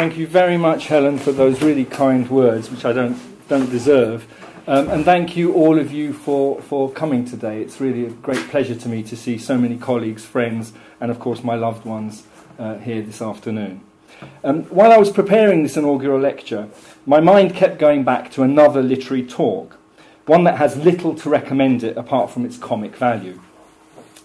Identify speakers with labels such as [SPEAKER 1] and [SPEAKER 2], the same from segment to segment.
[SPEAKER 1] Thank you very much, Helen, for those really kind words, which I don't, don't deserve. Um, and thank you, all of you, for, for coming today. It's really a great pleasure to me to see so many colleagues, friends, and of course my loved ones uh, here this afternoon. Um, while I was preparing this inaugural lecture, my mind kept going back to another literary talk, one that has little to recommend it apart from its comic value.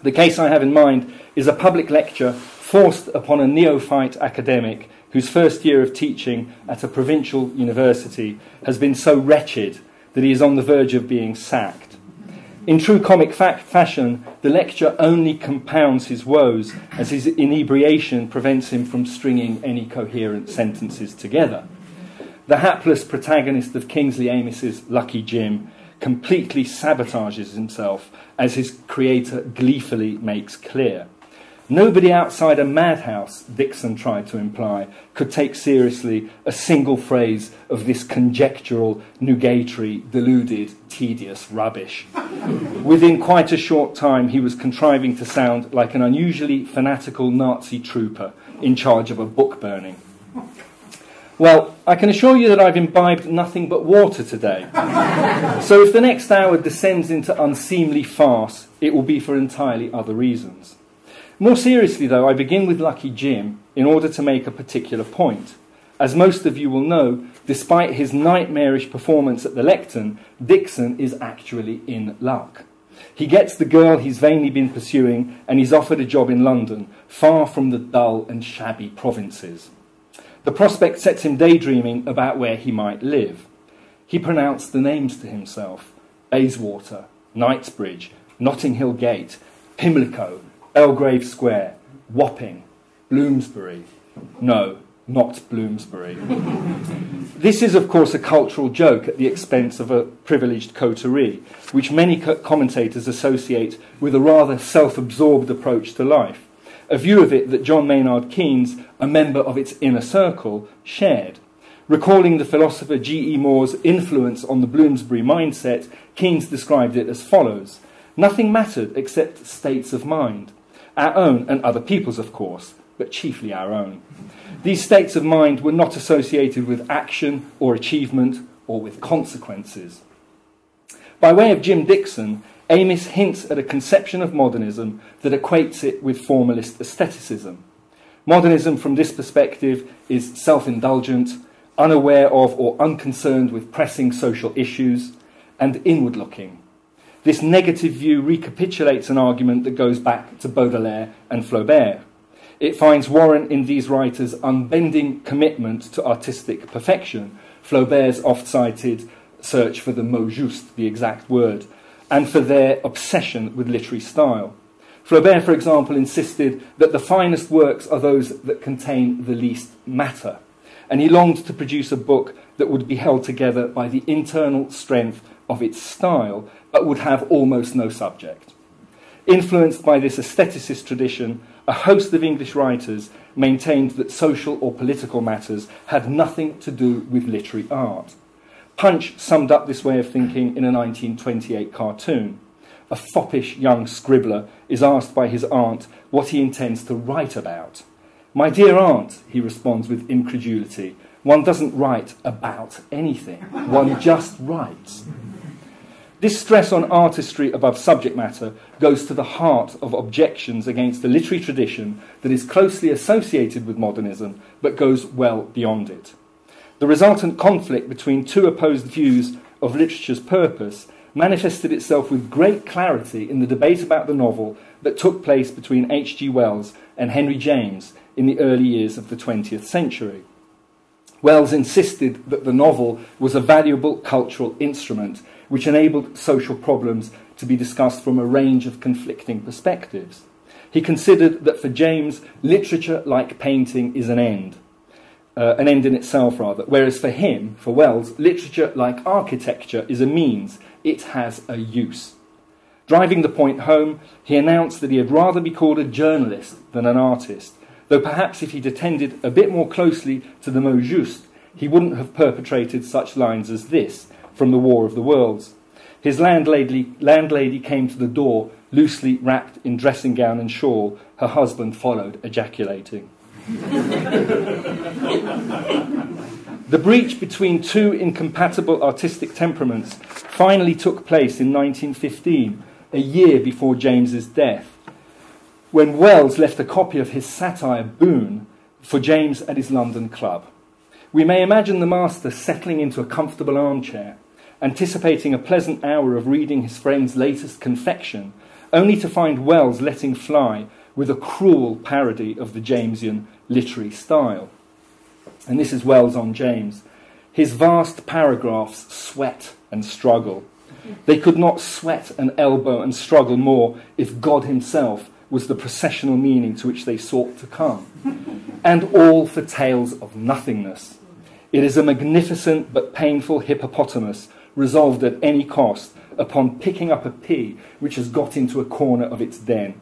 [SPEAKER 1] The case I have in mind is a public lecture forced upon a neophyte academic whose first year of teaching at a provincial university has been so wretched that he is on the verge of being sacked. In true comic fa- fashion, the lecture only compounds his woes as his inebriation prevents him from stringing any coherent sentences together. The hapless protagonist of Kingsley Amis's Lucky Jim completely sabotages himself, as his creator gleefully makes clear. Nobody outside a madhouse, Dixon tried to imply, could take seriously a single phrase of this conjectural, nugatory, deluded, tedious rubbish. Within quite a short time, he was contriving to sound like an unusually fanatical Nazi trooper in charge of a book burning. Well, I can assure you that I've imbibed nothing but water today. so if the next hour descends into unseemly farce, it will be for entirely other reasons. More seriously, though, I begin with Lucky Jim in order to make a particular point. As most of you will know, despite his nightmarish performance at the lectern, Dixon is actually in luck. He gets the girl he's vainly been pursuing, and he's offered a job in London, far from the dull and shabby provinces. The prospect sets him daydreaming about where he might live. He pronounced the names to himself Bayswater, Knightsbridge, Notting Hill Gate, Pimlico, Belgrave Square, Wapping, Bloomsbury. No, not Bloomsbury. this is, of course, a cultural joke at the expense of a privileged coterie, which many co- commentators associate with a rather self absorbed approach to life, a view of it that John Maynard Keynes, a member of its inner circle, shared. Recalling the philosopher G.E. Moore's influence on the Bloomsbury mindset, Keynes described it as follows Nothing mattered except states of mind our own and other people's, of course, but chiefly our own. These states of mind were not associated with action or achievement or with consequences. By way of Jim Dixon, Amis hints at a conception of modernism that equates it with formalist aestheticism. Modernism, from this perspective, is self indulgent, unaware of or unconcerned with pressing social issues, and inward looking, this negative view recapitulates an argument that goes back to Baudelaire and Flaubert. It finds warrant in these writers' unbending commitment to artistic perfection, Flaubert's oft cited search for the mot juste, the exact word, and for their obsession with literary style. Flaubert, for example, insisted that the finest works are those that contain the least matter, and he longed to produce a book that would be held together by the internal strength of its style but would have almost no subject. Influenced by this aestheticist tradition, a host of English writers maintained that social or political matters had nothing to do with literary art. Punch summed up this way of thinking in a 1928 cartoon. A foppish young scribbler is asked by his aunt what he intends to write about. My dear aunt, he responds with incredulity, one doesn't write about anything, one just writes. This stress on artistry above subject matter goes to the heart of objections against the literary tradition that is closely associated with modernism but goes well beyond it. The resultant conflict between two opposed views of literature's purpose manifested itself with great clarity in the debate about the novel that took place between H.G. Wells and Henry James in the early years of the 20th century. Wells insisted that the novel was a valuable cultural instrument which enabled social problems to be discussed from a range of conflicting perspectives. He considered that for James, literature, like painting, is an end, uh, an end in itself, rather, whereas for him, for Wells, literature, like architecture, is a means, it has a use. Driving the point home, he announced that he had rather be called a journalist than an artist, though perhaps if he'd attended a bit more closely to the mot juste, he wouldn't have perpetrated such lines as this from the War of the Worlds. His landlady, landlady came to the door, loosely wrapped in dressing gown and shawl. Her husband followed, ejaculating. the breach between two incompatible artistic temperaments finally took place in 1915, a year before James's death, when Wells left a copy of his satire Boon for James at his London club. We may imagine the master settling into a comfortable armchair, anticipating a pleasant hour of reading his friend's latest confection, only to find Wells letting fly with a cruel parody of the Jamesian literary style. And this is Wells on James. His vast paragraphs sweat and struggle. They could not sweat and elbow and struggle more if God Himself was the processional meaning to which they sought to come. And all for tales of nothingness, it is a magnificent but painful hippopotamus resolved at any cost upon picking up a pea which has got into a corner of its den.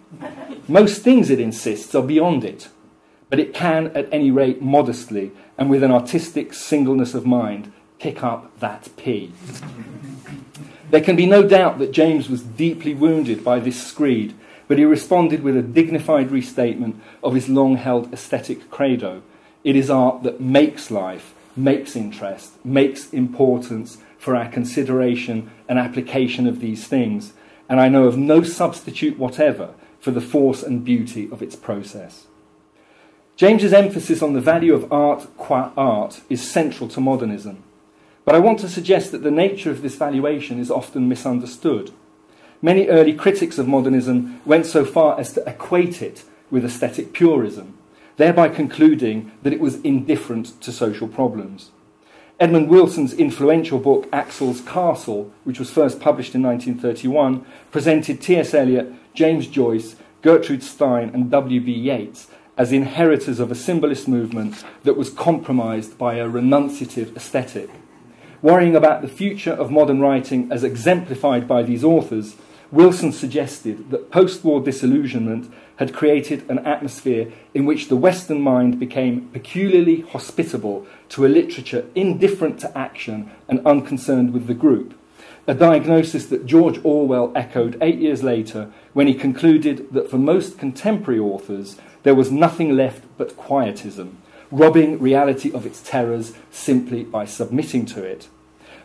[SPEAKER 1] Most things, it insists, are beyond it, but it can, at any rate, modestly and with an artistic singleness of mind, pick up that pea. There can be no doubt that James was deeply wounded by this screed, but he responded with a dignified restatement of his long held aesthetic credo. It is art that makes life makes interest, makes importance for our consideration and application of these things, and I know of no substitute whatever for the force and beauty of its process. James's emphasis on the value of art qua art is central to modernism, but I want to suggest that the nature of this valuation is often misunderstood. Many early critics of modernism went so far as to equate it with aesthetic purism, thereby concluding that it was indifferent to social problems. Edmund Wilson's influential book Axel's Castle, which was first published in 1931, presented T.S. Eliot, James Joyce, Gertrude Stein, and W.B. Yeats as inheritors of a symbolist movement that was compromised by a renunciative aesthetic. Worrying about the future of modern writing as exemplified by these authors, Wilson suggested that post war disillusionment had created an atmosphere in which the Western mind became peculiarly hospitable to a literature indifferent to action and unconcerned with the group. A diagnosis that George Orwell echoed eight years later when he concluded that for most contemporary authors there was nothing left but quietism, robbing reality of its terrors simply by submitting to it.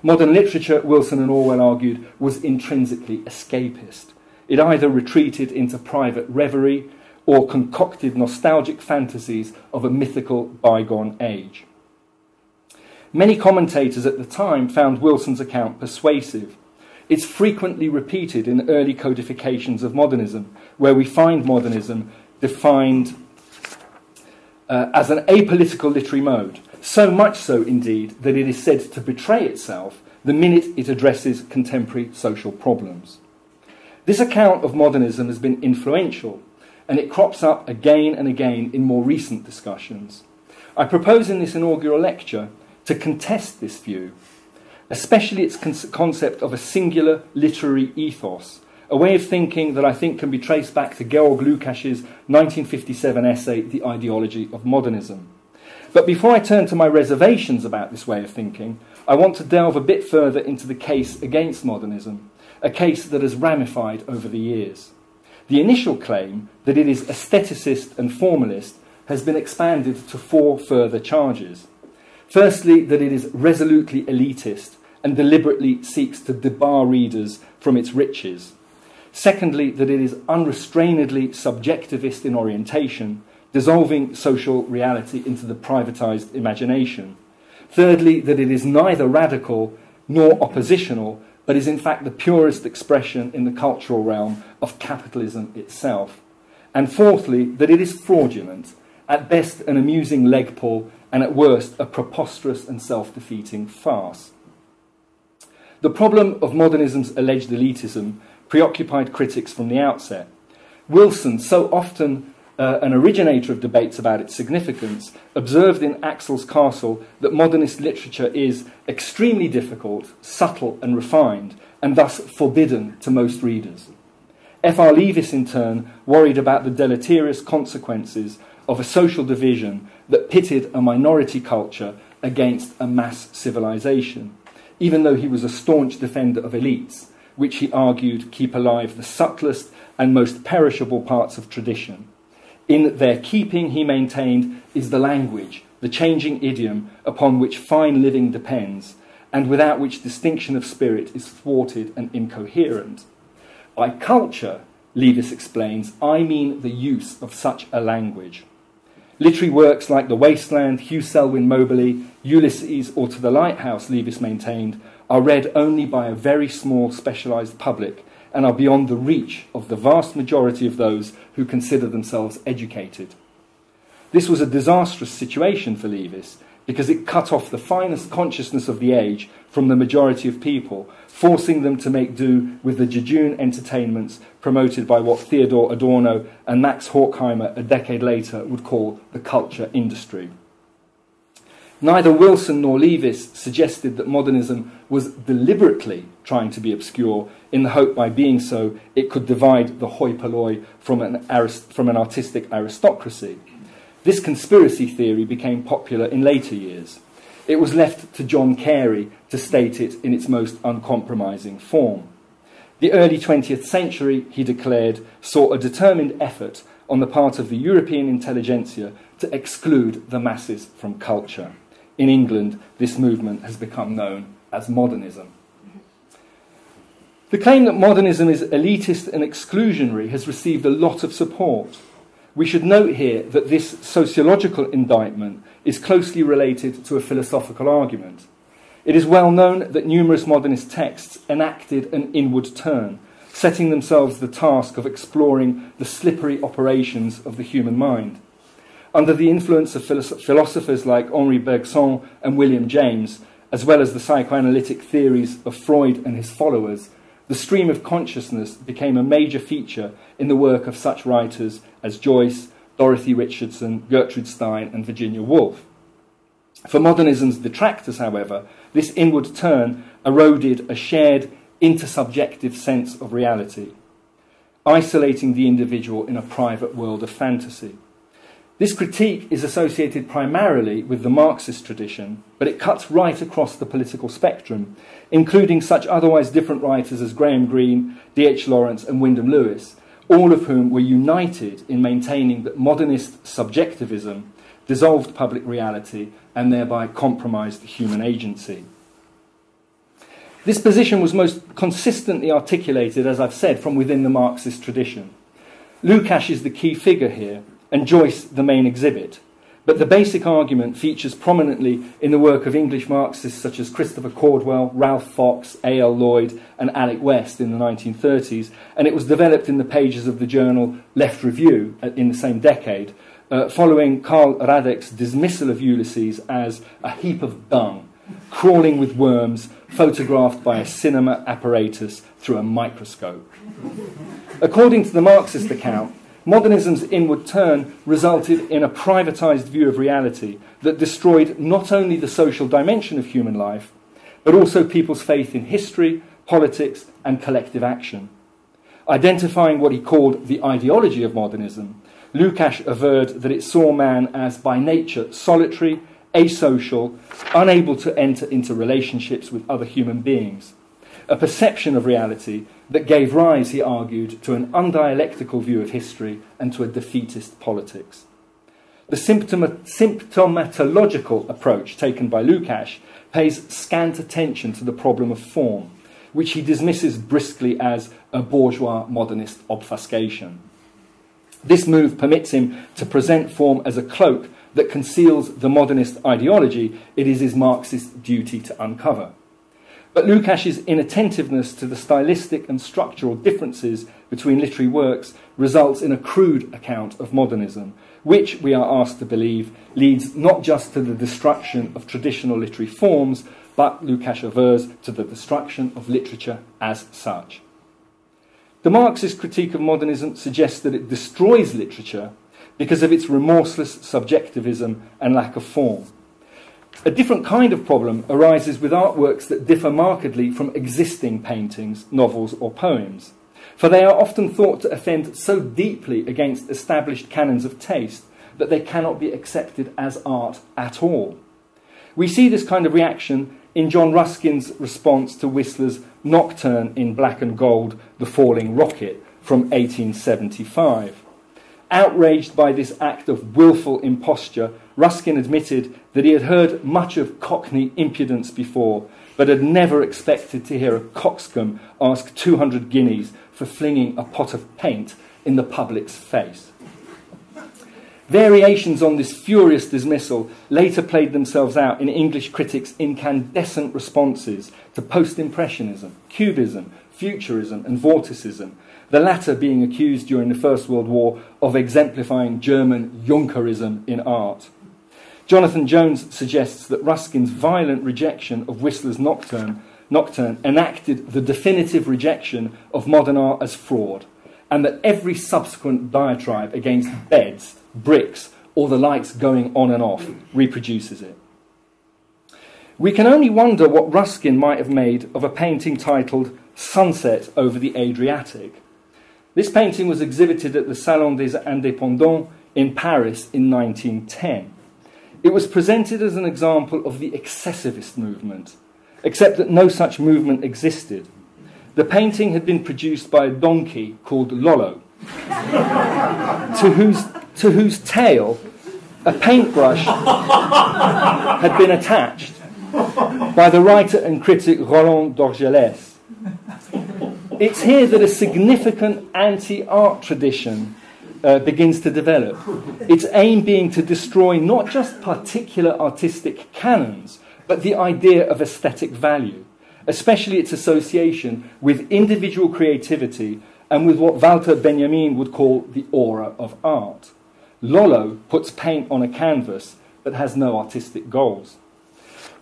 [SPEAKER 1] Modern literature, Wilson and Orwell argued, was intrinsically escapist. It either retreated into private reverie or concocted nostalgic fantasies of a mythical bygone age. Many commentators at the time found Wilson's account persuasive. It's frequently repeated in early codifications of modernism, where we find modernism defined uh, as an apolitical literary mode, so much so indeed that it is said to betray itself the minute it addresses contemporary social problems. This account of modernism has been influential, and it crops up again and again in more recent discussions. I propose in this inaugural lecture to contest this view, especially its con- concept of a singular literary ethos, a way of thinking that I think can be traced back to Georg Lukács's 1957 essay, The Ideology of Modernism. But before I turn to my reservations about this way of thinking, I want to delve a bit further into the case against modernism a case that has ramified over the years. The initial claim that it is aestheticist and formalist has been expanded to four further charges. Firstly, that it is resolutely elitist and deliberately seeks to debar readers from its riches. Secondly, that it is unrestrainedly subjectivist in orientation, dissolving social reality into the privatized imagination. Thirdly, that it is neither radical nor oppositional, but is in fact the purest expression in the cultural realm of capitalism itself. And fourthly, that it is fraudulent, at best an amusing leg pull, and at worst a preposterous and self defeating farce. The problem of modernism's alleged elitism preoccupied critics from the outset. Wilson, so often uh, an originator of debates about its significance, observed in Axel's Castle that modernist literature is extremely difficult, subtle, and refined, and thus forbidden to most readers. F.R. Leavis, in turn, worried about the deleterious consequences of a social division that pitted a minority culture against a mass civilization, even though he was a staunch defender of elites, which he argued keep alive the subtlest and most perishable parts of tradition In their keeping, he maintained, is the language, the changing idiom upon which fine living depends, and without which distinction of spirit is thwarted and incoherent. By culture, Leavis explains, I mean the use of such a language. Literary works like The Wasteland, Hugh Selwyn Mauberley, Ulysses, or To the Lighthouse, Leavis maintained, are read only by a very small specialised public and are beyond the reach of the vast majority of those who consider themselves educated. This was a disastrous situation for Leavis because it cut off the finest consciousness of the age from the majority of people, forcing them to make do with the jejune entertainments promoted by what Theodor Adorno and Max Horkheimer a decade later would call the culture industry. Neither Wilson nor Leavis suggested that modernism was deliberately trying to be obscure in the hope by being so it could divide the hoi polloi from an, from an artistic aristocracy. This conspiracy theory became popular in later years. It was left to John Carey to state it in its most uncompromising form. The early 20th century, he declared, saw a determined effort on the part of the European intelligentsia to exclude the masses from culture. In England, this movement has become known as modernism. The claim that modernism is elitist and exclusionary has received a lot of support. We should note here that this sociological indictment is closely related to a philosophical argument. It is well known that numerous modernist texts enacted an inward turn, setting themselves the task of exploring the slippery operations of the human mind. Under the influence of philosophers like Henri Bergson and William James, as well as the psychoanalytic theories of Freud and his followers, the stream of consciousness became a major feature in the work of such writers as Joyce, Dorothy Richardson, Gertrude Stein, and Virginia Woolf. For modernism's detractors, however, this inward turn eroded a shared intersubjective sense of reality, isolating the individual in a private world of fantasy. This critique is associated primarily with the Marxist tradition, but it cuts right across the political spectrum, including such otherwise different writers as Graham Greene, D.H. Lawrence, and Wyndham Lewis, all of whom were united in maintaining that modernist subjectivism dissolved public reality and thereby compromised human agency. This position was most consistently articulated, as I've said, from within the Marxist tradition. Lukács is the key figure here, and Joyce the main exhibit. But the basic argument features prominently in the work of English Marxists such as Christopher Caudwell, Ralph Fox, A.L. Lloyd, and Alick West in the 1930s, and it was developed in the pages of the journal Left Review in the same decade, uh, following Karl Radek's dismissal of Ulysses as a heap of dung, crawling with worms, photographed by a cinema apparatus through a microscope. According to the Marxist account, Modernism's inward turn resulted in a privatized view of reality that destroyed not only the social dimension of human life, but also people's faith in history, politics, and collective action. Identifying what he called the ideology of modernism, Lukács averred that it saw man as by nature solitary, asocial, unable to enter into relationships with other human beings a perception of reality that gave rise, he argued, to an undialectical view of history and to a defeatist politics. The symptomatological approach taken by Lukács pays scant attention to the problem of form, which he dismisses briskly as a bourgeois modernist obfuscation. This move permits him to present form as a cloak that conceals the modernist ideology it is his Marxist duty to uncover. But Lukács's inattentiveness to the stylistic and structural differences between literary works results in a crude account of modernism, which, we are asked to believe, leads not just to the destruction of traditional literary forms, but, Lukács avers, to the destruction of literature as such. The Marxist critique of modernism suggests that it destroys literature because of its remorseless subjectivism and lack of form. A different kind of problem arises with artworks that differ markedly from existing paintings, novels, or poems, for they are often thought to offend so deeply against established canons of taste that they cannot be accepted as art at all. We see this kind of reaction in John Ruskin's response to Whistler's Nocturne in Black and Gold, The Falling Rocket from 1875. Outraged by this act of wilful imposture, Ruskin admitted that he had heard much of Cockney impudence before, but had never expected to hear a coxcomb ask 200 guineas for flinging a pot of paint in the public's face. Variations on this furious dismissal later played themselves out in English critics' incandescent responses to post Impressionism, Cubism, Futurism, and Vorticism, the latter being accused during the First World War of exemplifying German Junkerism in art. Jonathan Jones suggests that Ruskin's violent rejection of Whistler's Nocturne, Nocturne enacted the definitive rejection of modern art as fraud, and that every subsequent diatribe against beds, bricks, or the lights going on and off reproduces it. We can only wonder what Ruskin might have made of a painting titled Sunset over the Adriatic, this painting was exhibited at the Salon des Indépendants in Paris in 1910. It was presented as an example of the excessivist movement, except that no such movement existed. The painting had been produced by a donkey called Lolo, to, whose, to whose tail a paintbrush had been attached by the writer and critic Roland Dorgelès. It's here that a significant anti art tradition uh, begins to develop. Its aim being to destroy not just particular artistic canons, but the idea of aesthetic value, especially its association with individual creativity and with what Walter Benjamin would call the aura of art. Lolo puts paint on a canvas that has no artistic goals.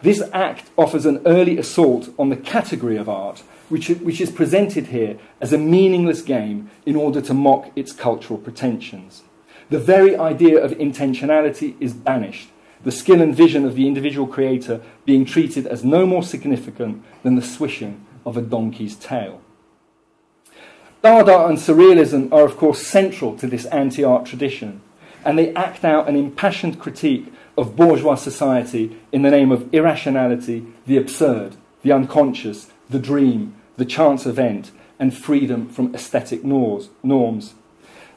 [SPEAKER 1] This act offers an early assault on the category of art which, which is presented here as a meaningless game in order to mock its cultural pretensions. The very idea of intentionality is banished, the skill and vision of the individual creator being treated as no more significant than the swishing of a donkey's tail. Dada and Surrealism are, of course, central to this anti art tradition, and they act out an impassioned critique of bourgeois society in the name of irrationality, the absurd, the unconscious, the dream, the chance event, and freedom from aesthetic norms.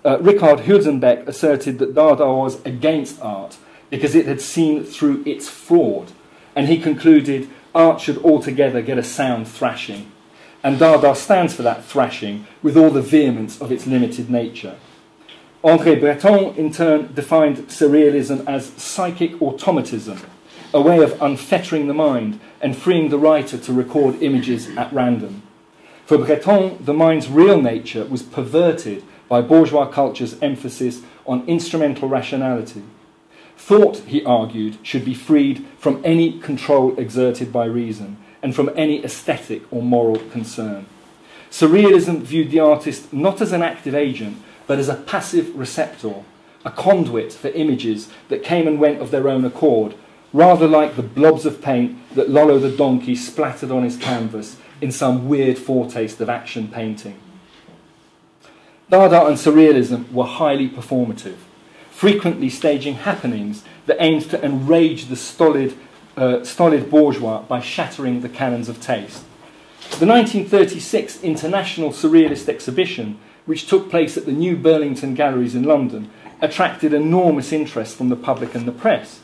[SPEAKER 1] Uh, Richard Huelsenbeck asserted that Dada was against art because it had seen through its fraud, and he concluded art should altogether get a sound thrashing. And Dada stands for that thrashing with all the vehemence of its limited nature. André Breton, in turn, defined surrealism as psychic automatism, a way of unfettering the mind and freeing the writer to record images at random. For Breton, the mind's real nature was perverted by bourgeois culture's emphasis on instrumental rationality. Thought, he argued, should be freed from any control exerted by reason and from any aesthetic or moral concern. Surrealism viewed the artist not as an active agent, but as a passive receptor, a conduit for images that came and went of their own accord, rather like the blobs of paint that Lolo the donkey splattered on his canvas in some weird foretaste of action painting. Dada and Surrealism were highly performative, frequently staging happenings that aimed to enrage the stolid, uh, stolid bourgeois by shattering the canons of taste. The 1936 International Surrealist Exhibition, which took place at the New Burlington Galleries in London, attracted enormous interest from the public and the press.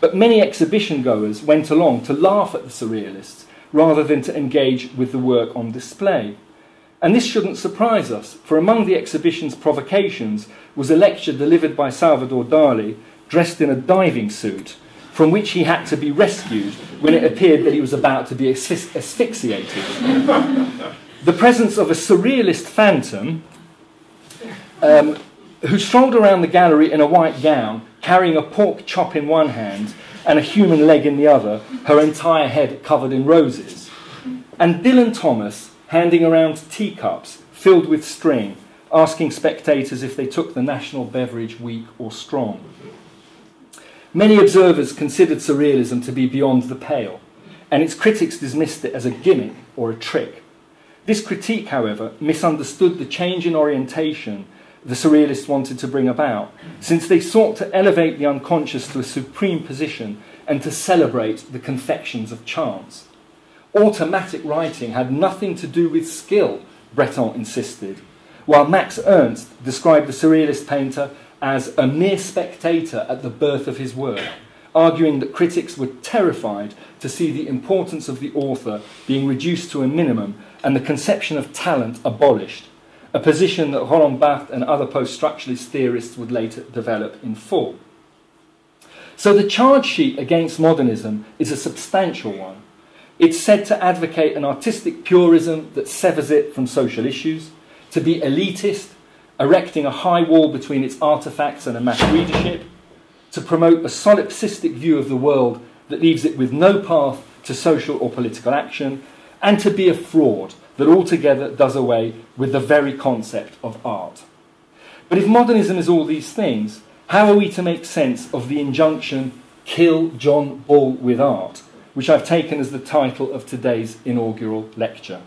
[SPEAKER 1] But many exhibition goers went along to laugh at the surrealists rather than to engage with the work on display. And this shouldn't surprise us, for among the exhibition's provocations was a lecture delivered by Salvador Dali, dressed in a diving suit, from which he had to be rescued when it appeared that he was about to be asphyxiated. the presence of a surrealist phantom um, who strolled around the gallery in a white gown, carrying a pork chop in one hand and a human leg in the other, her entire head covered in roses. And Dylan Thomas handing around teacups filled with string, asking spectators if they took the national beverage weak or strong. Many observers considered surrealism to be beyond the pale, and its critics dismissed it as a gimmick or a trick. This critique, however, misunderstood the change in orientation the surrealists wanted to bring about, since they sought to elevate the unconscious to a supreme position and to celebrate the confections of chance. Automatic writing had nothing to do with skill, Breton insisted. while Max Ernst described the surrealist painter as a mere spectator at the birth of his work, arguing that critics were terrified to see the importance of the author being reduced to a minimum and the conception of talent abolished, a position that Roland Barthes and other post structuralist theorists would later develop in full. So the charge sheet against modernism is a substantial one. It's said to advocate an artistic purism that severs it from social issues, to be elitist, erecting a high wall between its artifacts and a mass readership, to promote a solipsistic view of the world that leaves it with no path to social or political action, and to be a fraud that altogether does away with the very concept of art. But if modernism is all these things, how are we to make sense of the injunction, kill John Bull with art, which I've taken as the title of today's inaugural lecture?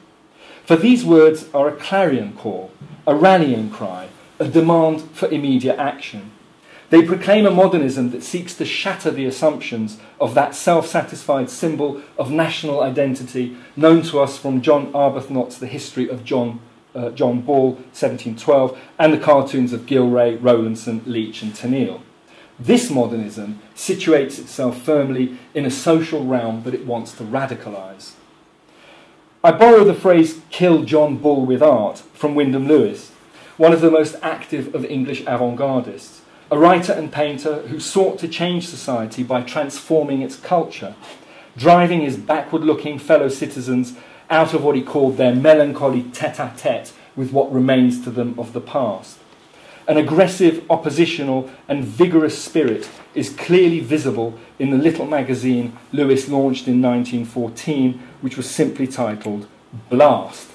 [SPEAKER 1] For these words are a clarion call, a rallying cry, a demand for immediate action. They proclaim a modernism that seeks to shatter the assumptions of that self satisfied symbol of national identity known to us from John Arbuthnot's The History of John uh, John Bull, 1712, and the cartoons of Gillray, Rowlandson, Leech, and Tenniel. This modernism situates itself firmly in a social realm that it wants to radicalise. I borrow the phrase kill John Bull with art from Wyndham Lewis, one of the most active of English avant gardists, a writer and painter who sought to change society by transforming its culture, driving his backward looking fellow citizens out of what he called their melancholy tete a tete with what remains to them of the past. An aggressive, oppositional, and vigorous spirit is clearly visible in the little magazine Lewis launched in 1914, which was simply titled Blast.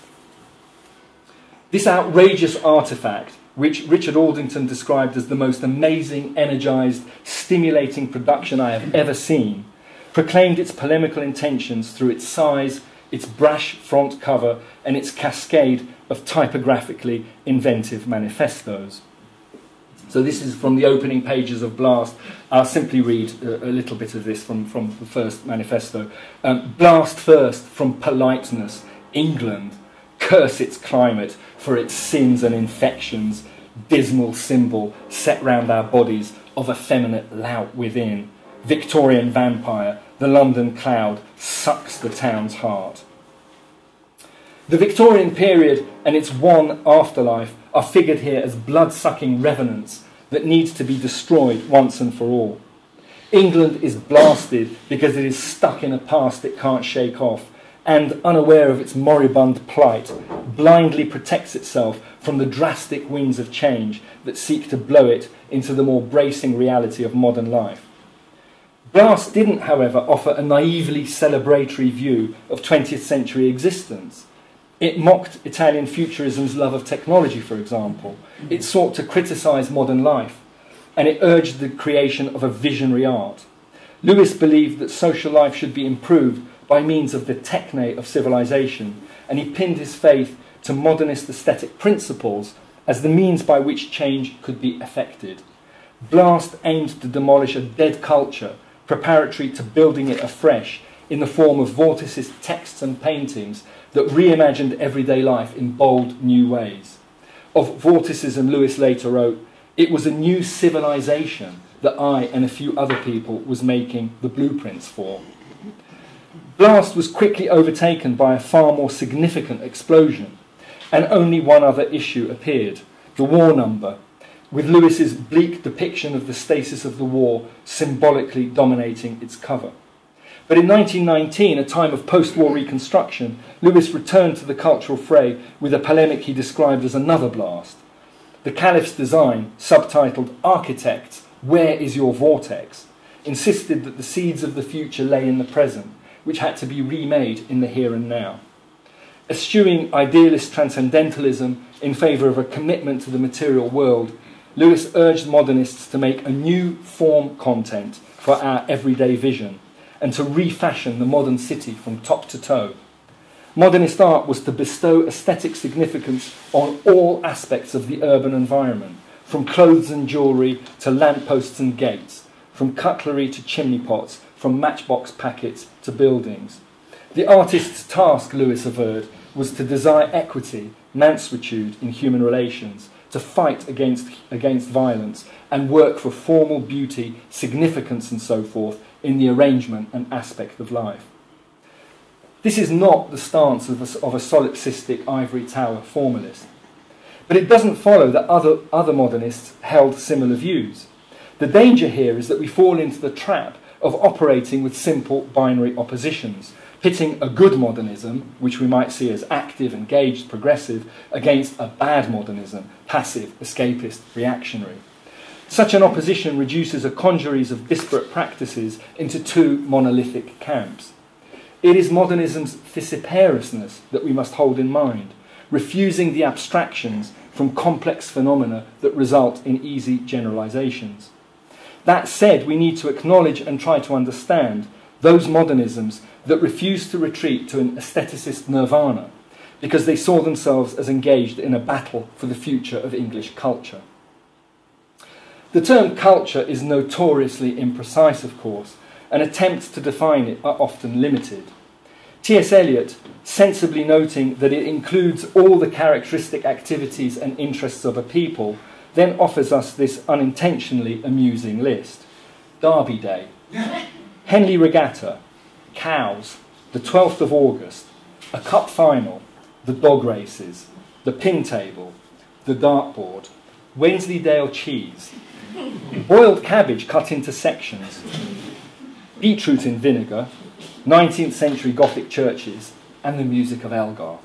[SPEAKER 1] This outrageous artifact, which Richard Aldington described as the most amazing, energised, stimulating production I have ever seen, proclaimed its polemical intentions through its size its brash front cover, and its cascade of typographically inventive manifestos. So this is from the opening pages of Blast. I'll simply read a, a little bit of this from, from the first manifesto. Um, Blast first from politeness, England. Curse its climate for its sins and infections. Dismal symbol set round our bodies of effeminate lout within. Victorian vampire, the London cloud sucks the town's heart. The Victorian period and its one afterlife are figured here as blood sucking revenants that need to be destroyed once and for all. England is blasted because it is stuck in a past it can't shake off and, unaware of its moribund plight, blindly protects itself from the drastic winds of change that seek to blow it into the more bracing reality of modern life. Blast didn't, however, offer a naively celebratory view of 20th century existence. It mocked Italian futurism's love of technology, for example. It sought to criticize modern life, and it urged the creation of a visionary art. Lewis believed that social life should be improved by means of the techne of civilization, and he pinned his faith to modernist aesthetic principles as the means by which change could be effected. Blast aimed to demolish a dead culture preparatory to building it afresh in the form of Vorticist texts and paintings that reimagined everyday life in bold new ways. Of Vorticism, Lewis later wrote, It was a new civilization that I and a few other people was making the blueprints for. Blast was quickly overtaken by a far more significant explosion, and only one other issue appeared the war number, with Lewis's bleak depiction of the stasis of the war symbolically dominating its cover. But in 1919, a time of post war reconstruction, Lewis returned to the cultural fray with a polemic he described as another blast. The Caliph's design, subtitled Architects, Where is Your Vortex? insisted that the seeds of the future lay in the present, which had to be remade in the here and now. Eschewing idealist transcendentalism in favour of a commitment to the material world, Lewis urged modernists to make a new form content for our everyday vision and to refashion the modern city from top to toe. Modernist art was to bestow aesthetic significance on all aspects of the urban environment, from clothes and jewellery to lampposts and gates, from cutlery to chimney pots, from matchbox packets to buildings. The artist's task, Lewis averred, was to desire equity, mansuetude in human relations, to fight against, against violence, and work for formal beauty, significance, and so forth in the arrangement and aspect of life. This is not the stance of a, of a solipsistic ivory tower formalist. But it doesn't follow that other, other modernists held similar views. The danger here is that we fall into the trap of operating with simple binary oppositions, pitting a good modernism, which we might see as active, engaged, progressive, against a bad modernism, passive, escapist, reactionary. Such an opposition reduces a congeries of disparate practices into two monolithic camps. It is modernism's fissiparousness that we must hold in mind, refusing the abstractions from complex phenomena that result in easy generalizations. That said, we need to acknowledge and try to understand those modernisms that refused to retreat to an aestheticist nirvana because they saw themselves as engaged in a battle for the future of English culture. The term culture is notoriously imprecise, of course, and attempts to define it are often limited. T.S. Eliot, sensibly noting that it includes all the characteristic activities and interests of a people, then offers us this unintentionally amusing list. Derby Day, Henley Regatta, cows, the 12th of August, a cup final, the dog races, the ping table, the dartboard, Wensleydale cheese, boiled cabbage cut into sections, beetroot in vinegar, 19th century Gothic churches, and the music of Elgar.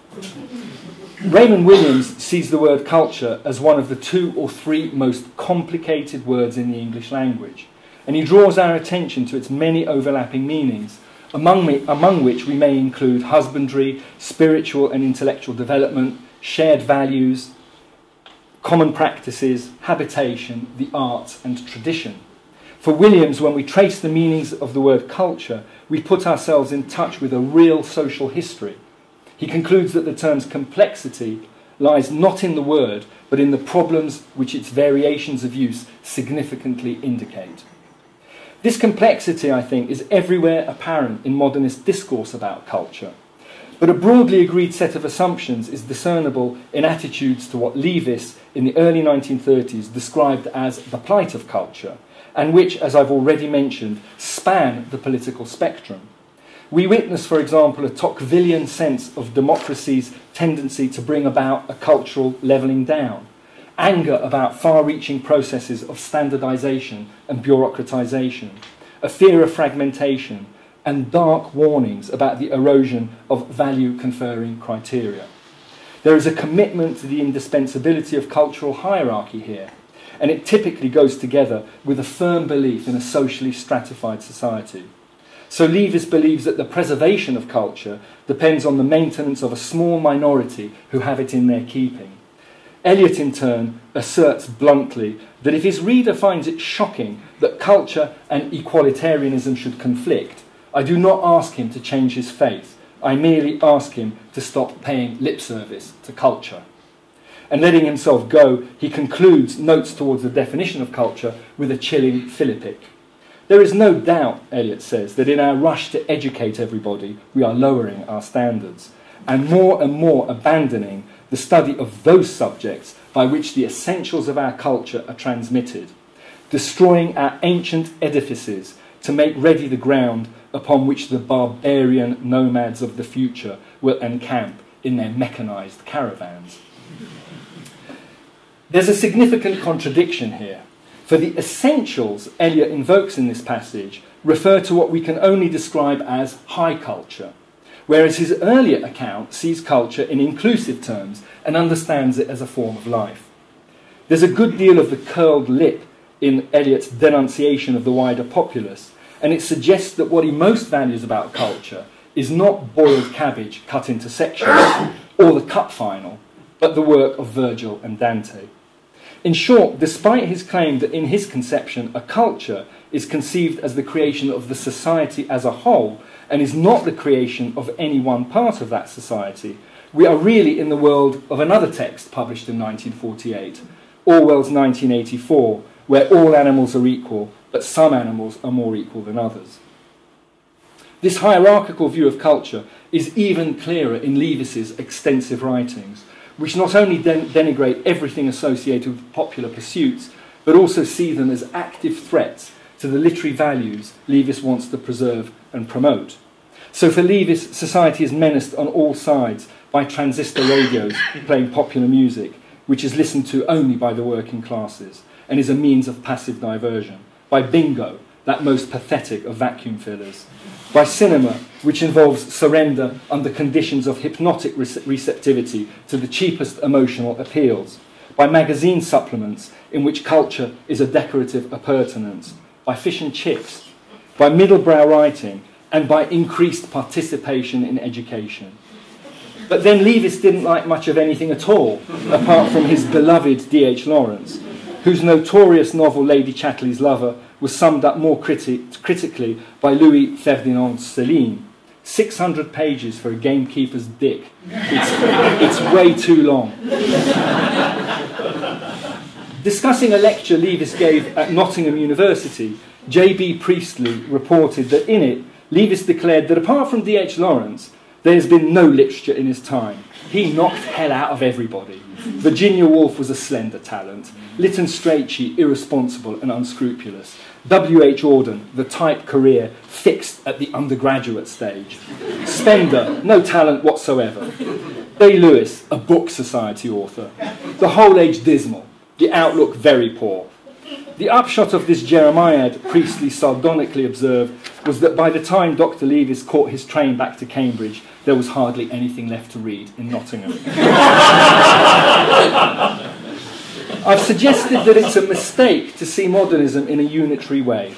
[SPEAKER 1] Raymond Williams sees the word culture as one of the two or three most complicated words in the English language, and he draws our attention to its many overlapping meanings among, me, among which we may include husbandry, spiritual and intellectual development, shared values, common practices, habitation, the arts, and tradition. For Williams, when we trace the meanings of the word culture, we put ourselves in touch with a real social history. He concludes that the term's complexity lies not in the word, but in the problems which its variations of use significantly indicate. This complexity, I think, is everywhere apparent in modernist discourse about culture. But a broadly agreed set of assumptions is discernible in attitudes to what Leavis in the early 1930s described as the plight of culture, and which, as I've already mentioned, span the political spectrum. We witness, for example, a Tocquevillian sense of democracy's tendency to bring about a cultural levelling down, anger about far reaching processes of standardisation and bureaucratisation, a fear of fragmentation, and dark warnings about the erosion of value conferring criteria. There is a commitment to the indispensability of cultural hierarchy here, and it typically goes together with a firm belief in a socially stratified society. So Leavis believes that the preservation of culture depends on the maintenance of a small minority who have it in their keeping. Eliot, in turn, asserts bluntly that if his reader finds it shocking that culture and equalitarianism should conflict, I do not ask him to change his faith. I merely ask him to stop paying lip service to culture. And letting himself go, he concludes notes towards the definition of culture with a chilling philippic. There is no doubt, Eliot says, that in our rush to educate everybody, we are lowering our standards and more and more abandoning the study of those subjects by which the essentials of our culture are transmitted, destroying our ancient edifices to make ready the ground upon which the barbarian nomads of the future will encamp in their mechanized caravans. There's a significant contradiction here, for the essentials Eliot invokes in this passage refer to what we can only describe as high culture, whereas his earlier account sees culture in inclusive terms and understands it as a form of life. There's a good deal of the curled lip in Eliot's denunciation of the wider populace, and it suggests that what he most values about culture is not boiled cabbage cut into sections or the cup final, but the work of Virgil and Dante. In short, despite his claim that in his conception a culture is conceived as the creation of the society as a whole and is not the creation of any one part of that society, we are really in the world of another text published in 1948, Orwell's 1984, where all animals are equal but some animals are more equal than others. This hierarchical view of culture is even clearer in Leavis's extensive writings, which not only den denigrate everything associated with popular pursuits, but also see them as active threats to the literary values Leavis wants to preserve and promote. So for Leavis, society is menaced on all sides by transistor radios playing popular music, which is listened to only by the working classes and is a means of passive diversion, by bingo, that most pathetic of vacuum fillers, by cinema, which involves surrender under conditions of hypnotic receptivity to the cheapest emotional appeals, by magazine supplements in which culture is a decorative appurtenance, by fish and chips, by middlebrow writing, and by increased participation in education. But then Leavis didn't like much of anything at all, apart from his beloved D.H. Lawrence, whose notorious novel Lady Chatterley's Lover was summed up more criti critically by Louis Ferdinand Céline. 600 pages for a gamekeeper's dick. It's, it's way too long. Discussing a lecture Leavis gave at Nottingham University, J.B. Priestley reported that in it, Leavis declared that apart from D.H. Lawrence, there's been no literature in his time. He knocked hell out of everybody. Virginia Woolf was a slender talent. Lytton Strachey, irresponsible and unscrupulous. W.H. Auden, the type career fixed at the undergraduate stage. Spender, no talent whatsoever. Day Lewis, a book society author. The whole age dismal. The outlook very poor. The upshot of this Jeremiad, Priestley sardonically observed, was that by the time Dr. Leavis caught his train back to Cambridge, there was hardly anything left to read in Nottingham. I've suggested that it's a mistake to see modernism in a unitary way.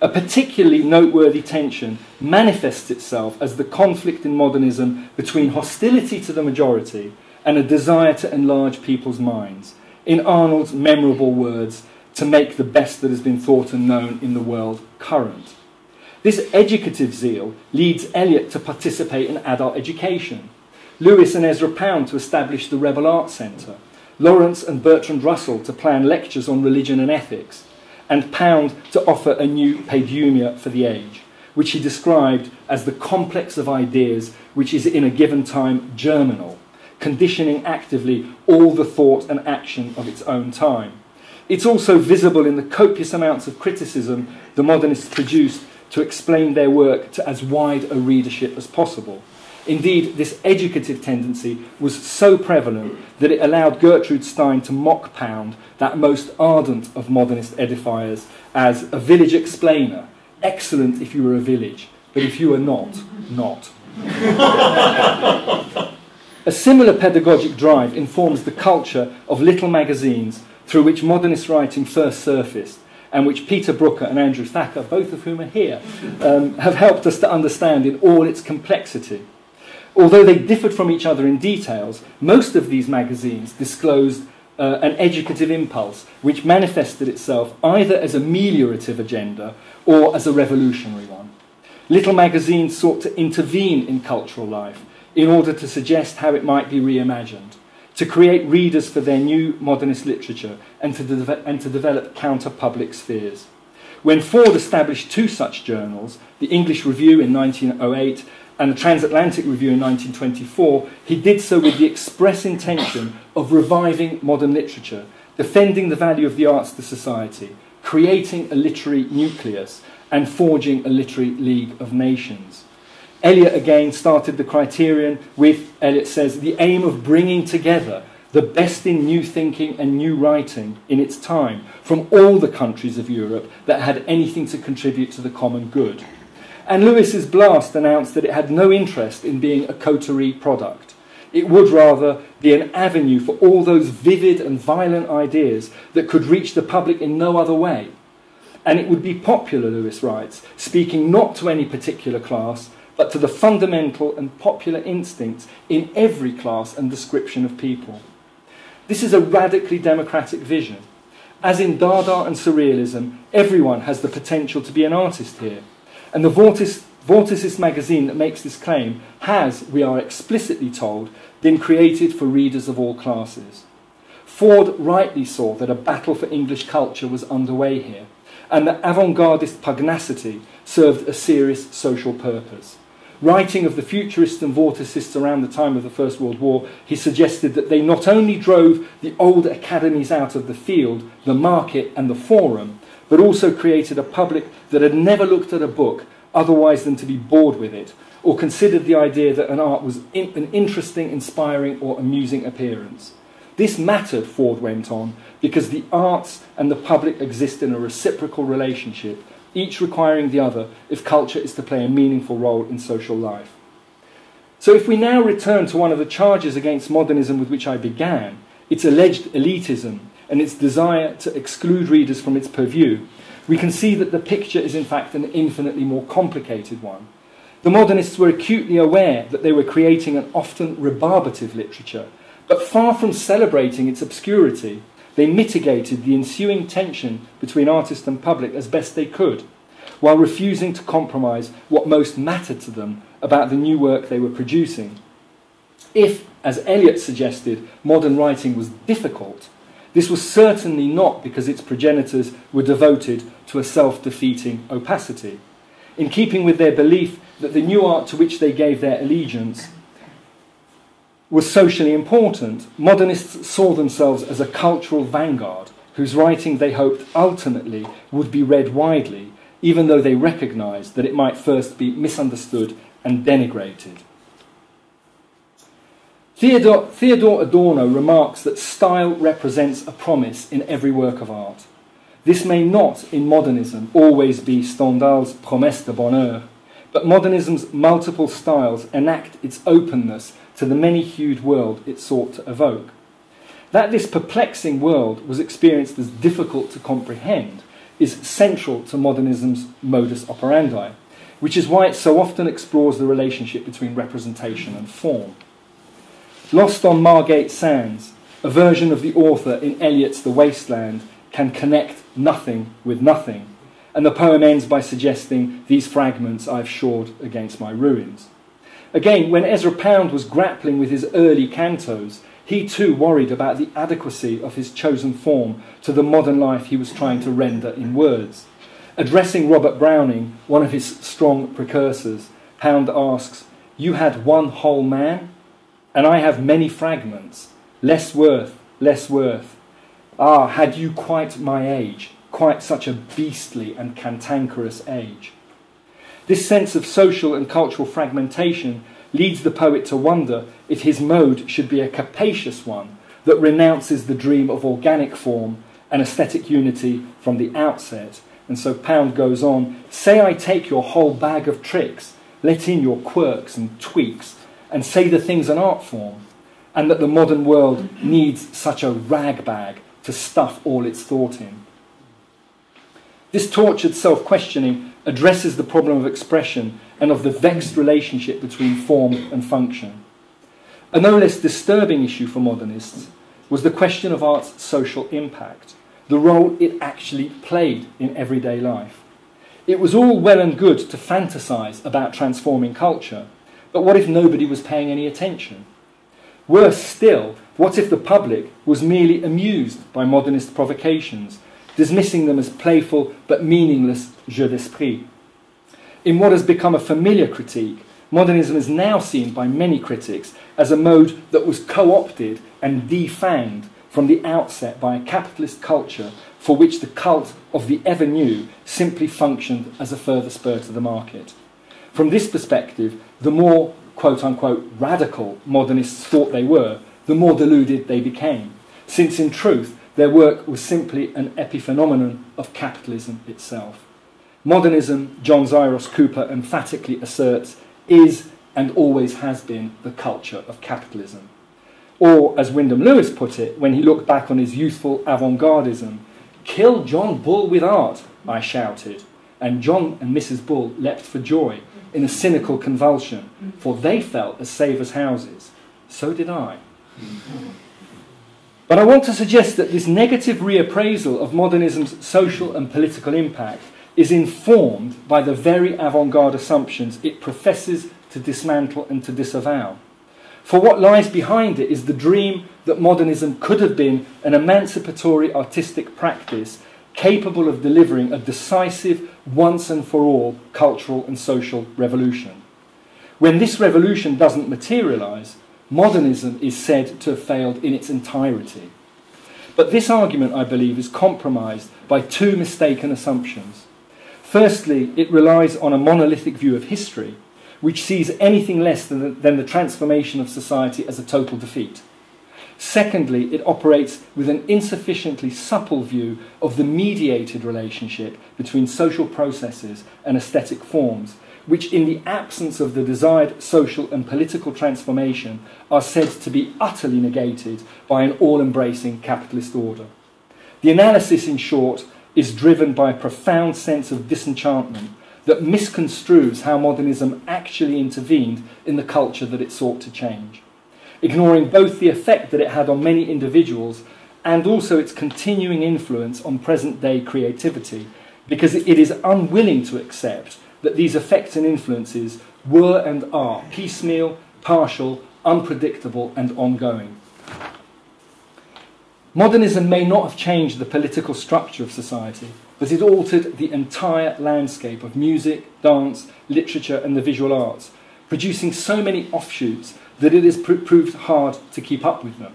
[SPEAKER 1] A particularly noteworthy tension manifests itself as the conflict in modernism between hostility to the majority and a desire to enlarge people's minds. In Arnold's memorable words, to make the best that has been thought and known in the world current. This educative zeal leads Eliot to participate in adult education, Lewis and Ezra Pound to establish the Rebel Arts Centre, Lawrence and Bertrand Russell to plan lectures on religion and ethics, and Pound to offer a new paideuma for the age, which he described as the complex of ideas which is in a given time germinal, conditioning actively all the thought and action of its own time. It's also visible in the copious amounts of criticism the modernists produced to explain their work to as wide a readership as possible. Indeed, this educative tendency was so prevalent that it allowed Gertrude Stein to mock Pound, that most ardent of modernist edifiers, as a village explainer, excellent if you were a village, but if you were not, not. a similar pedagogic drive informs the culture of little magazines through which modernist writing first surfaced, and which Peter Brooker and Andrew Thacker, both of whom are here, um, have helped us to understand in all its complexity. Although they differed from each other in details, most of these magazines disclosed uh, an educative impulse which manifested itself either as a meliorative agenda or as a revolutionary one. Little magazines sought to intervene in cultural life in order to suggest how it might be reimagined to create readers for their new modernist literature and to, de- and to develop counter public spheres. When Ford established two such journals, the English Review in 1908 and the Transatlantic Review in 1924, he did so with the express intention of reviving modern literature, defending the value of the arts to society, creating a literary nucleus, and forging a literary league of nations. Eliot again started the criterion with, Eliot says, the aim of bringing together the best in new thinking and new writing in its time from all the countries of Europe that had anything to contribute to the common good. And Lewis's blast announced that it had no interest in being a coterie product. It would rather be an avenue for all those vivid and violent ideas that could reach the public in no other way. And it would be popular, Lewis writes, speaking not to any particular class, but to the fundamental and popular instincts in every class and description of people. This is a radically democratic vision. As in Dada and Surrealism, everyone has the potential to be an artist here. And the Vortis, Vorticist magazine that makes this claim has, we are explicitly told, been created for readers of all classes. Ford rightly saw that a battle for English culture was underway here, and that avant-gardist pugnacity served a serious social purpose. Writing of the futurists and vorticists around the time of the First World War, he suggested that they not only drove the old academies out of the field, the market, and the forum, but also created a public that had never looked at a book otherwise than to be bored with it, or considered the idea that an art was in, an interesting, inspiring, or amusing appearance. This mattered, Ford went on, because the arts and the public exist in a reciprocal relationship, each requiring the other if culture is to play a meaningful role in social life. So, if we now return to one of the charges against modernism with which I began, its alleged elitism and its desire to exclude readers from its purview, we can see that the picture is in fact an infinitely more complicated one. The modernists were acutely aware that they were creating an often rebarbative literature, but far from celebrating its obscurity, they mitigated the ensuing tension between artist and public as best they could, while refusing to compromise what most mattered to them about the new work they were producing. If, as Eliot suggested, modern writing was difficult, this was certainly not because its progenitors were devoted to a self defeating opacity. In keeping with their belief that the new art to which they gave their allegiance was socially important, modernists saw themselves as a cultural vanguard whose writing they hoped ultimately would be read widely, even though they recognized that it might first be misunderstood and denigrated. Theodore, Theodore, Adorno remarks that style represents a promise in every work of art. This may not, in modernism, always be Stendhal's promesse de bonheur, but modernism's multiple styles enact its openness to the many hued world it sought to evoke. That this perplexing world was experienced as difficult to comprehend is central to modernism's modus operandi, which is why it so often explores the relationship between representation and form. Lost on Margate Sands, a version of the author in Eliot's The Wasteland can connect nothing with nothing, and the poem ends by suggesting these fragments I've shored against my ruins. Again, when Ezra Pound was grappling with his early cantos, he too worried about the adequacy of his chosen form to the modern life he was trying to render in words. Addressing Robert Browning, one of his strong precursors, Pound asks, You had one whole man, and I have many fragments, less worth, less worth. Ah, had you quite my age, quite such a beastly and cantankerous age. This sense of social and cultural fragmentation leads the poet to wonder if his mode should be a capacious one that renounces the dream of organic form and aesthetic unity from the outset. And so Pound goes on Say I take your whole bag of tricks, let in your quirks and tweaks, and say the thing's an art form, and that the modern world needs such a rag bag to stuff all its thought in. This tortured self questioning addresses the problem of expression and of the vexed relationship between form and function. A no less disturbing issue for modernists was the question of art's social impact, the role it actually played in everyday life. It was all well and good to fantasize about transforming culture, but what if nobody was paying any attention? Worse still, what if the public was merely amused by modernist provocations dismissing them as playful but meaningless jeux d'esprit. In what has become a familiar critique, modernism is now seen by many critics as a mode that was co opted and defanged from the outset by a capitalist culture for which the cult of the ever new simply functioned as a further spur to the market. From this perspective, the more quote unquote radical modernists thought they were, the more deluded they became, since in truth their work was simply an epiphenomenon of capitalism itself. Modernism, John Xiros Cooper emphatically asserts, is and always has been the culture of capitalism. Or, as Wyndham Lewis put it when he looked back on his youthful avant gardism, kill John Bull with art, I shouted, and John and Mrs. Bull leapt for joy in a cynical convulsion, for they felt as safe as houses. So did I. But I want to suggest that this negative reappraisal of modernism's social and political impact is informed by the very avant garde assumptions it professes to dismantle and to disavow. For what lies behind it is the dream that modernism could have been an emancipatory artistic practice capable of delivering a decisive, once and for all cultural and social revolution. When this revolution doesn't materialise, modernism is said to have failed in its entirety. But this argument, I believe, is compromised by two mistaken assumptions. Firstly, it relies on a monolithic view of history, which sees anything less than the, than the transformation of society as a total defeat. Secondly, it operates with an insufficiently supple view of the mediated relationship between social processes and aesthetic forms, which, in the absence of the desired social and political transformation, are said to be utterly negated by an all embracing capitalist order. The analysis, in short, is driven by a profound sense of disenchantment that misconstrues how modernism actually intervened in the culture that it sought to change, ignoring both the effect that it had on many individuals and also its continuing influence on present day creativity, because it is unwilling to accept that these effects and influences were and are piecemeal, partial, unpredictable, and ongoing. Modernism may not have changed the political structure of society, but it altered the entire landscape of music, dance, literature, and the visual arts, producing so many offshoots that it has pr- proved hard to keep up with them.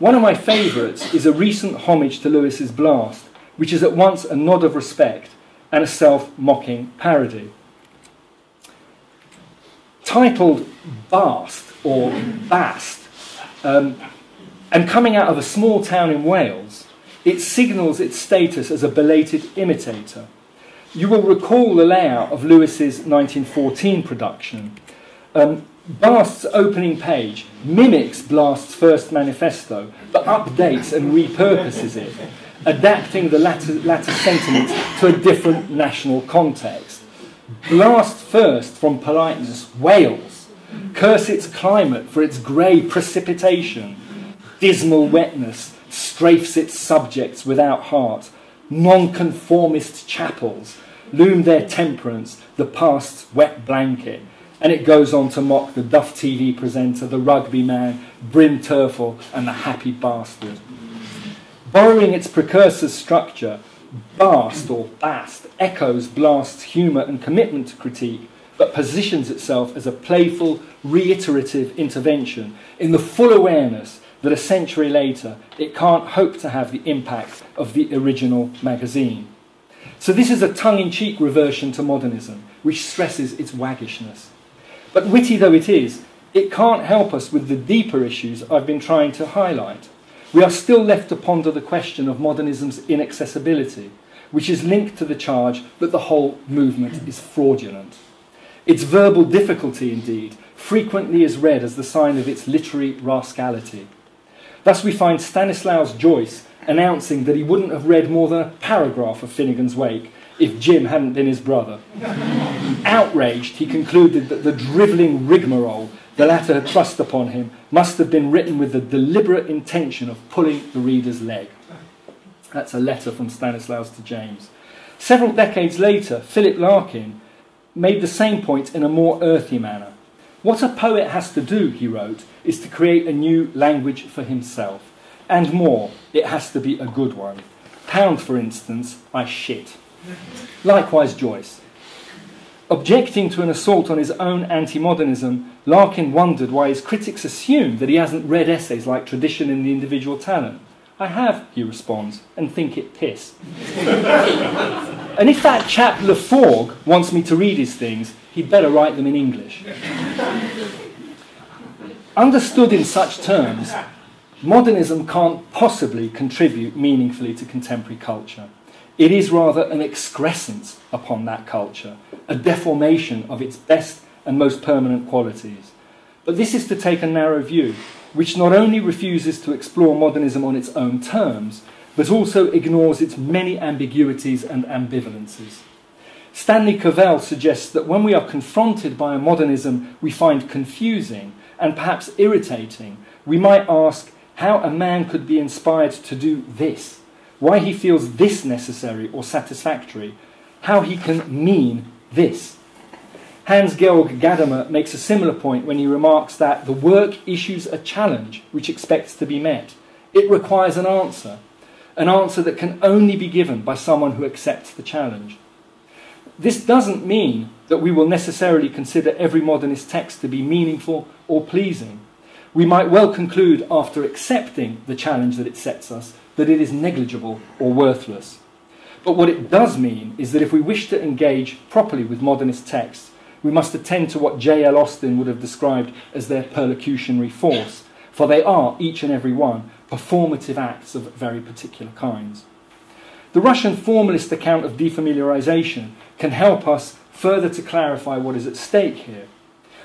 [SPEAKER 1] One of my favourites is a recent homage to Lewis's Blast, which is at once a nod of respect and a self mocking parody. Titled Bast or Bast, um, and coming out of a small town in Wales, it signals its status as a belated imitator. You will recall the layout of Lewis's 1914 production. Um, Bast's opening page mimics Blast's first manifesto, but updates and repurposes it adapting the latter, latter sentiment to a different national context. Blast first from politeness, Wales. Curse its climate for its grey precipitation. Dismal wetness strafes its subjects without heart. Nonconformist chapels loom their temperance, the past's wet blanket. And it goes on to mock the Duff TV presenter, the rugby man, Bryn Terfel, and the happy bastard. Borrowing its precursor's structure, Bast or Bast echoes Blast's humour and commitment to critique, but positions itself as a playful, reiterative intervention in the full awareness that a century later it can't hope to have the impact of the original magazine. So, this is a tongue in cheek reversion to modernism, which stresses its waggishness. But witty though it is, it can't help us with the deeper issues I've been trying to highlight we are still left to ponder the question of modernism's inaccessibility, which is linked to the charge that the whole movement is fraudulent. Its verbal difficulty, indeed, frequently is read as the sign of its literary rascality. Thus, we find Stanislaus Joyce announcing that he wouldn't have read more than a paragraph of Finnegans Wake if Jim hadn't been his brother. Outraged, he concluded that the drivelling rigmarole the latter had thrust upon him must have been written with the deliberate intention of pulling the reader's leg. That's a letter from Stanislaus to James. Several decades later, Philip Larkin made the same point in a more earthy manner. What a poet has to do, he wrote, is to create a new language for himself. And more, it has to be a good one. Pound, for instance, I shit. Likewise, Joyce. Objecting to an assault on his own anti modernism, Larkin wondered why his critics assumed that he hasn't read essays like Tradition and the Individual Talent. I have, he responds, and think it piss. and if that chap Laforgue wants me to read his things, he'd better write them in English. Understood in such terms, modernism can't possibly contribute meaningfully to contemporary culture. It is rather an excrescence upon that culture, a deformation of its best and most permanent qualities. But this is to take a narrow view, which not only refuses to explore modernism on its own terms, but also ignores its many ambiguities and ambivalences. Stanley Cavell suggests that when we are confronted by a modernism we find confusing and perhaps irritating, we might ask how a man could be inspired to do this why he feels this necessary or satisfactory, how he can mean this. Hans Georg Gadamer makes a similar point when he remarks that the work issues a challenge which expects to be met. It requires an answer. an answer that can only be given by someone who accepts the challenge. This doesn't mean that we will necessarily consider every modernist text to be meaningful or pleasing. We might well conclude, after accepting the challenge that it sets us, that it is negligible or worthless. But what it does mean is that if we wish to engage properly with modernist texts, we must attend to what J.L. Austin would have described as their perlocutionary force, for they are, each and every one, performative acts of very particular kinds. The Russian formalist account of defamiliarization can help us further to clarify what is at stake here.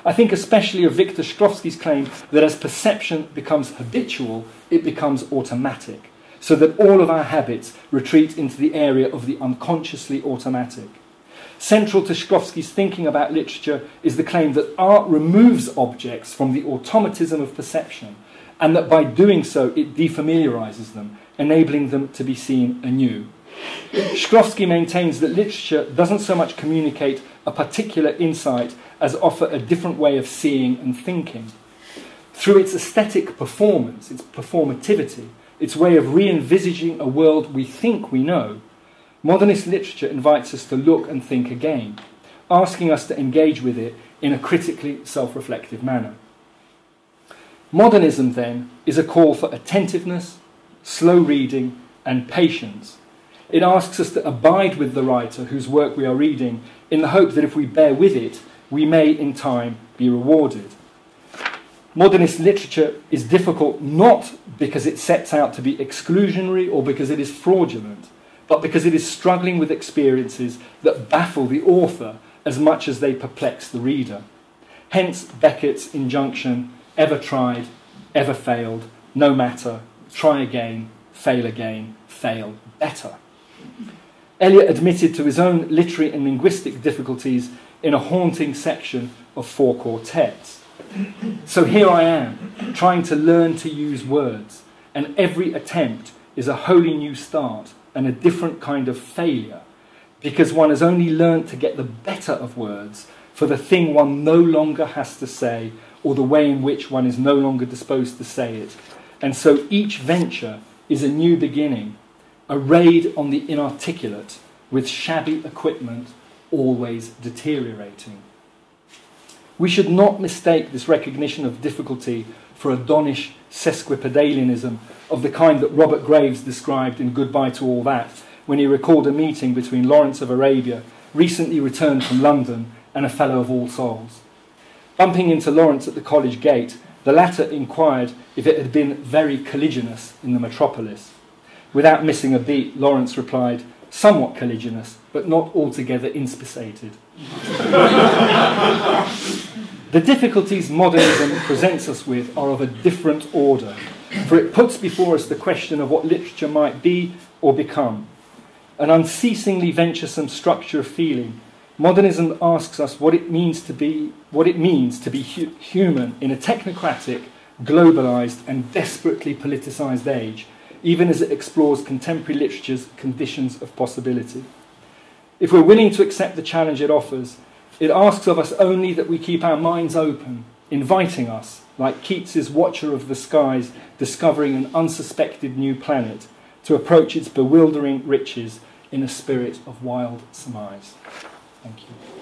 [SPEAKER 1] I think especially of Viktor Shklovsky's claim that as perception becomes habitual, it becomes automatic, so that all of our habits retreat into the area of the unconsciously automatic. Central to Shklovsky's thinking about literature is the claim that art removes objects from the automatism of perception, and that by doing so it defamiliarizes them, enabling them to be seen anew. Shklovsky maintains that literature doesn't so much communicate a particular insight as offer a different way of seeing and thinking. Through its aesthetic performance, its performativity, its way of re envisaging a world we think we know, modernist literature invites us to look and think again, asking us to engage with it in a critically self reflective manner. Modernism, then, is a call for attentiveness, slow reading, and patience. It asks us to abide with the writer whose work we are reading in the hope that if we bear with it, we may in time be rewarded. Modernist literature is difficult not because it sets out to be exclusionary or because it is fraudulent, but because it is struggling with experiences that baffle the author as much as they perplex the reader. Hence Beckett's injunction ever tried, ever failed, no matter, try again, fail again, fail better. Eliot admitted to his own literary and linguistic difficulties in a haunting section of four quartets. So here I am, trying to learn to use words, and every attempt is a wholly new start and a different kind of failure, because one has only learned to get the better of words for the thing one no longer has to say or the way in which one is no longer disposed to say it. And so each venture is a new beginning, a raid on the inarticulate with shabby equipment always deteriorating. We should not mistake this recognition of difficulty for a donnish sesquipedalianism of the kind that Robert Graves described in Goodbye to All That when he recalled a meeting between Lawrence of Arabia, recently returned from London, and a Fellow of All Souls. Bumping into Lawrence at the college gate, the latter inquired if it had been very caliginous in the metropolis. Without missing a beat, Lawrence replied, somewhat caliginous, but not altogether inspissated. the difficulties modernism presents us with are of a different order, for it puts before us the question of what literature might be or become. An unceasingly venturesome structure of feeling, modernism asks us what it means to be, what it means to be hu- human in a technocratic, globalized, and desperately politicized age even as it explores contemporary literature's conditions of possibility. If we're willing to accept the challenge it offers, it asks of us only that we keep our minds open, inviting us, like Keats's Watcher of the Skies discovering an unsuspected new planet, to approach its bewildering riches in a spirit of wild surmise. Thank you.